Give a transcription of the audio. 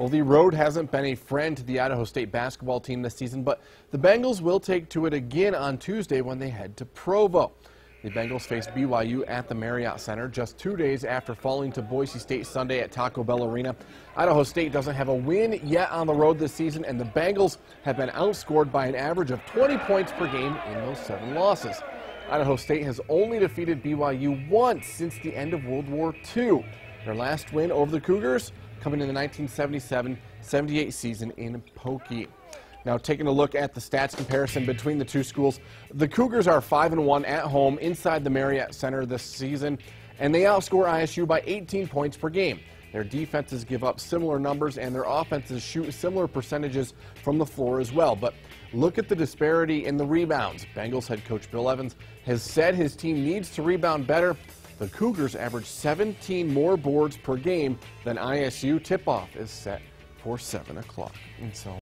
Well, the road hasn't been a friend to the Idaho State basketball team this season, but the Bengals will take to it again on Tuesday when they head to Provo. The Bengals face BYU at the Marriott Center just two days after falling to Boise State Sunday at Taco Bell Arena. Idaho State doesn't have a win yet on the road this season, and the Bengals have been outscored by an average of 20 points per game in those seven losses. Idaho State has only defeated BYU once since the end of World War II. Their last win over the Cougars coming in the 1977-78 season in Pokey. Now, taking a look at the stats comparison between the two schools, the Cougars are 5 and 1 at home inside the Marriott Center this season, and they outscore ISU by 18 points per game. Their defenses give up similar numbers, and their offenses shoot similar percentages from the floor as well. But look at the disparity in the rebounds. Bengals head coach Bill Evans has said his team needs to rebound better. The Cougars average 17 more boards per game than ISU. Tip off is set for 7 o'clock. And so